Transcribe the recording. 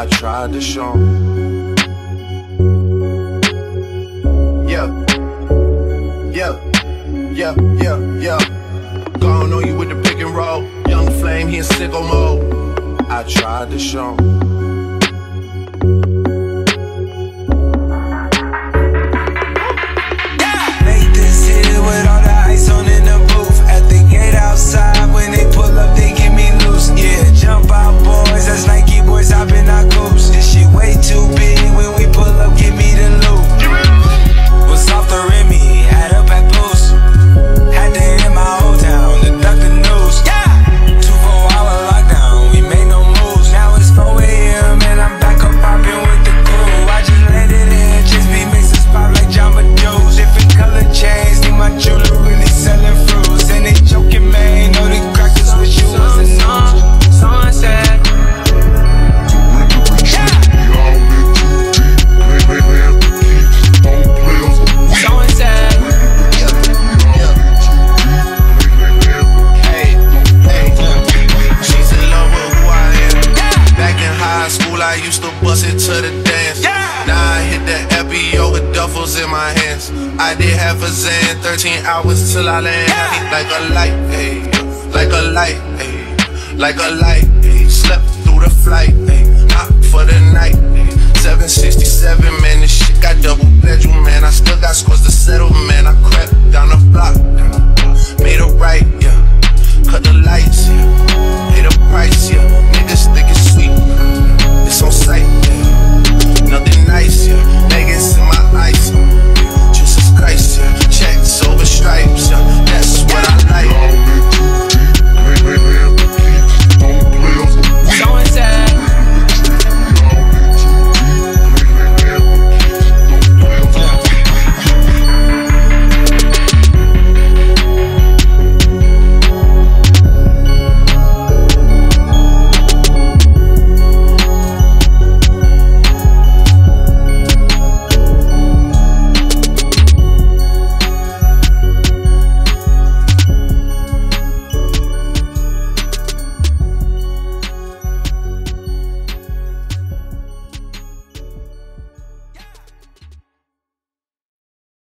I tried to show 'em. Yeah, yeah, yeah, yeah, yeah. Gone on you with the pick and roll. Young flame, he in sicko mode. I tried to show 'em. used to bust it to the dance. Yeah. Now I hit the FBO with duffels in my hands. I did half a zan, 13 hours till I land. Like a light, ayy. Like a light, ayy. Like a light, ayy. Slept through the flight.